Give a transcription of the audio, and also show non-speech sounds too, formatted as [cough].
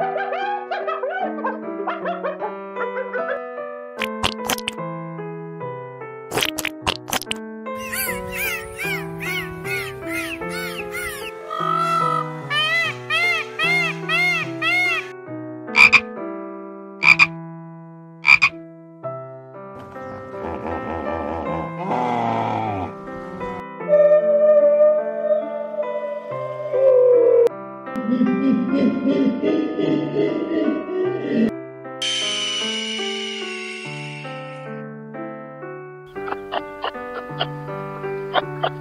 Woo-hoo! [laughs] Ha ha ha.